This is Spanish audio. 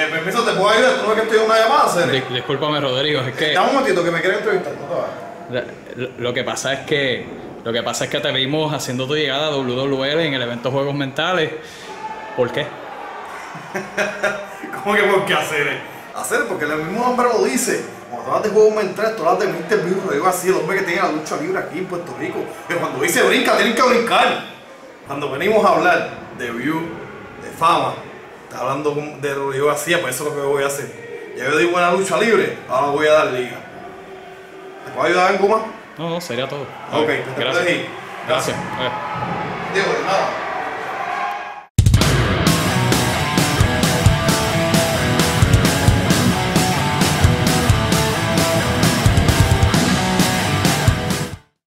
Eh, permiso, ¿te puedo ayudar? ¿Tú no ves que estoy en una llamada? Di- discúlpame, Rodrigo, es que Dame un momentito que me quieren entrevistar, no te vayas. lo- lo que pasa es que lo que pasa es que te vimos haciendo tu llegada a WWL en el evento Juegos Mentales. ¿Por qué? ¿Cómo que por qué hacer? Hacer, porque el mismo nombre lo dice. Cuando hablas de juegos mentales, tú hablas de Mr. Bill Rodrigo así, el hombre que tiene la lucha libre aquí en Puerto Rico. Que cuando dice brinca, tienen que brincar. Cuando venimos a hablar de view, de fama, está hablando de Rodrigo García, pues eso es lo que voy a hacer. Ya yo di buena lucha libre, ahora voy a dar liga. ¿Te puedo ayudar en más? No, no, sería todo. Ok, Ok, pues te gracias. puedes ir. Gracias. Digo, de nada.